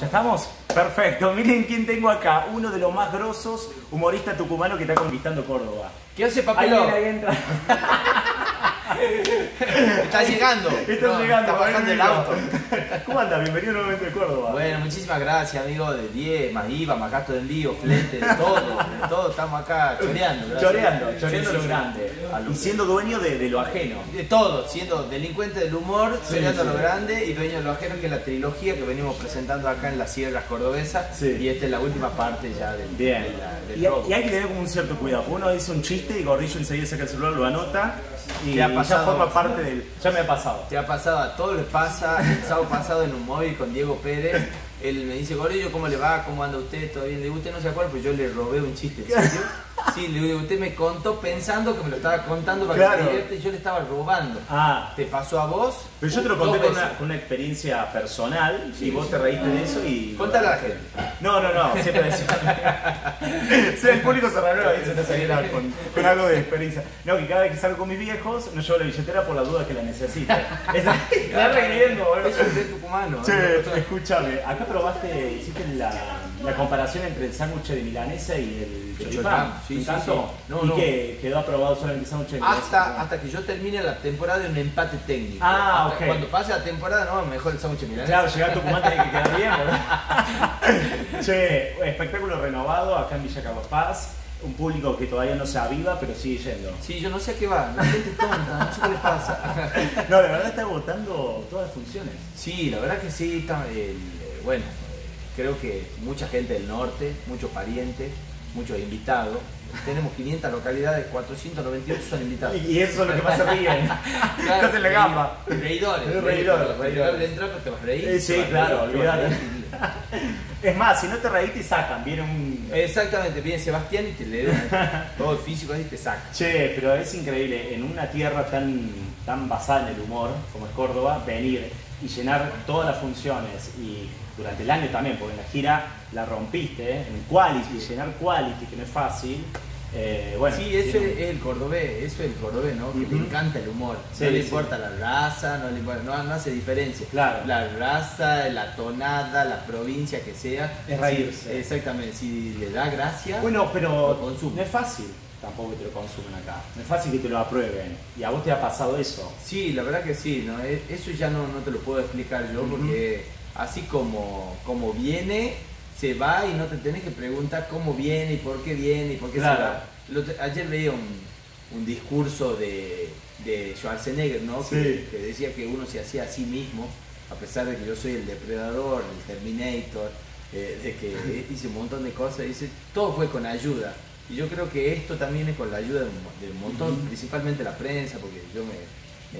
¿Ya estamos? Perfecto. Miren quién tengo acá. Uno de los más grosos humoristas tucumanos que está conquistando Córdoba. ¿Qué hace Ahí papelón? viene, ahí entra. Está llegando. Está No, llegando. Está bajando el auto. ¿Cómo anda? Bienvenido nuevamente a Córdoba. Bueno, muchísimas gracias, amigo, de 10, más IVA, más gasto de envío, flete, de todo, de todo, estamos acá choreando. gracias. Choreando, choreando sí, lo sí. grande. Y siendo dueño de, de lo ajeno. De todo, siendo delincuente del humor, Sí, choreando lo grande y dueño de lo ajeno, que es la trilogía que venimos presentando acá en las sierras cordobesas. Y esta es la última parte ya del, Bien. de la- del Y, robo. y hay que tener como un cierto cuidado. Uno dice un chiste y Gordillo enseguida saca el celular, lo anota y ¿Te ha ya forma parte del. Ya me ha pasado. Te ha pasado a todos les pasa, el sábado pasado en un móvil con Diego Pérez, él me dice, Gorillo, ¿cómo le va? ¿Cómo anda usted? ¿Todo bien? Le digo, ¿usted no se acuerda? Pues yo le robé un chiste, ¿en serio? Sí, le digo, usted me contó pensando que me lo estaba contando para Claro. que divierte y yo le estaba robando. Ah, ¿Te pasó a vos? pero yo te lo conté con una, con una experiencia personal y vos sí. te reíste de eso y. Contale a la gente. No, no, no, siempre decía. sí, el público se renueva y se te saliera con, con algo de experiencia. No, que cada vez que salgo con mis viejos, no llevo la billetera por la duda que la necesite. Esa- Está riendo, boludo. Es de tucumano. Che, ¿no? escúchame, acá probaste, hiciste la, la comparación entre el sándwich de milanesa y el choripán. sí, ¿Te sí, encantó? sí. No, ¿Y no. que quedó aprobado solamente el sándwich de milanesa? Hasta, hasta que yo termine la temporada de un empate técnico. Ah, Hasta ok. Cuando pase la temporada, no, mejor el sándwich milanesa. Claro, llegar a Tucumán tiene que quedar bien, ¿verdad? che, espectáculo renovado acá en Villa Carlos Paz. Un público que todavía no se aviva, pero sigue yendo. Sí, yo no sé a qué va, la gente es tonta, no sé qué le pasa. No, de verdad está agotando todas las funciones. Sí, la verdad que sí, está, el, eh, bueno, eh, creo que mucha gente del norte, muchos parientes, muchos invitados. Tenemos 500 localidades, 498 son invitados. Y, y eso es lo que más se ríen. Estás en la gamba. Reidores. Reidores, reidores. pero te vas a reír. Eh, sí, vas claro. Es más, si no te reís te sacan, viene un... Exactamente, viene Sebastián y te le da todo el físico así te saca. Che, pero es increíble, en una tierra tan, tan basada en el humor como es Córdoba, venir y llenar todas las funciones y durante el año también, porque en la gira la rompiste, ¿eh? en quality, llenar quality, que no es fácil. eh, bueno, Sí, eso tiene- es el cordobés, eso es el cordobés, ¿no? Que Ujú. le encanta el humor. Sí, no le sí. importa la raza, no le importa, no, no hace diferencia. Claro. La raza, la tonada, la provincia que sea. Es reírse. Sí, exactamente, si le da gracia. Bueno, pero Lo no es fácil tampoco que te lo consumen acá. No es fácil que te lo aprueben. Y a vos te ha pasado eso. Sí, la verdad que sí, ¿no? E- Eso ya no, no te lo puedo explicar yo Ujú. porque así como, como viene, se va y no te tenés que preguntar cómo viene y por qué viene y por qué Claro. se va. Lo ayer veía un, un discurso de, de Schwarzenegger, ¿no? Que, Sí. que decía que uno se hacía a sí mismo, a pesar de que yo soy el depredador, el Terminator, eh, de que hice un montón de cosas, dice, todo fue con ayuda. Y yo creo que esto también es con la ayuda de un, montón, principalmente la prensa, porque yo me,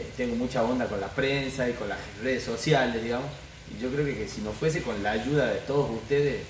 eh, tengo mucha onda con la prensa y con las redes sociales, digamos. Y yo creo que, que si no fuese con la ayuda de todos ustedes,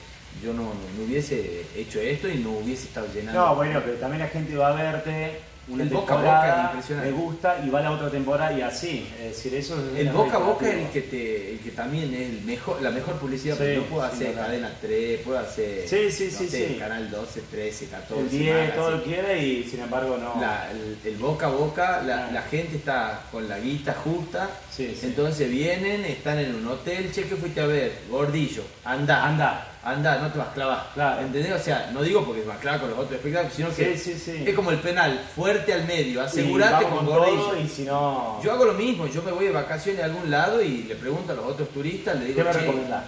yo no, no- no hubiese hecho esto y no hubiese estado llenando. No, bueno, pero también la gente va a verte una El boca a boca le gusta y va la otra temporada y así. Es decir, eso es El boca a boca es el que, te, el que también es el mejor, la mejor publicidad, Sí, porque yo puedo hacer cadena 3, puedo hacer Sí, sí, no sí, sé, sí. canal 12, 13, 14, El 10, Magazine. todo lo quiere y sin embargo no. La- el, el boca a boca, la, Ah. la gente está con la guita justa, entonces vienen, están en un hotel, che, ¿qué fuiste a ver? Gordillo, anda, Anda. Anda, no te vas a clavar. Claro. ¿Entendés? O sea, no digo porque vas a clavar con los otros espectáculos, sino que Sí, sí, sí. es como el penal, fuerte al medio, asegurate vamos con todo y si no. Yo hago lo mismo, yo me voy de vacaciones a algún lado y le pregunto a los otros turistas, le digo,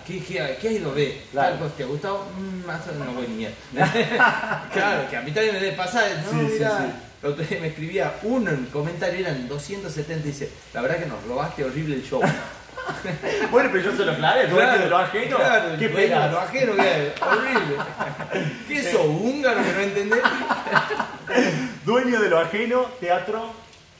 ¿Qué? ¿qué, qué, qué has ido a ver? Claro. Cosa, ¿Te ha gustado? Mm, más o menos no voy ni mierda. claro, que a mí también me debe pasar, no, mira, me escribía uno en comentario, eran 270 y dice, la verdad que nos robaste horrible el show. Bueno, pero yo se lo aclaré, tú Claro, de lo ajeno. Claro, ¿Qué pegas? lo ajeno, que es horrible. ¿Qué sos, húngaro que no entendés? Dueño de lo ajeno, teatro.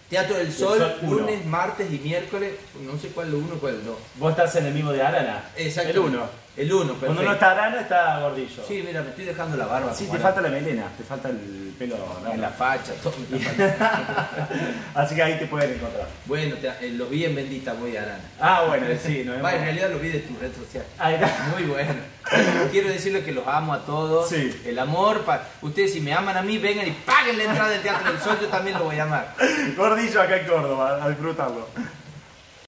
Teatro del Sol, lunes, martes y miércoles, no sé cuál es lo uno cuál es el dos. Vos estás en el mismo de Arana. Exacto. El uno. El uno, perfecto. Cuando no está Arana, está Gordillo. Sí, mira, me estoy dejando la barba. Sí, te ahora. falta la melena, te falta el pelo. no, En la facha, todo. Así que ahí te pueden encontrar. bueno, te- eh, lo vi en Bendita Voy Arana. Ah, bueno, sí, no Va, en realidad lo vi de tu red social. Ahí está. Muy bueno. Quiero decirles que los amo a todos. Sí. El amor, pa- ustedes si me aman a mí, vengan y paguen la entrada del Teatro del Sol, yo también lo voy a amar. Gordillo acá en Córdoba, a disfrutarlo.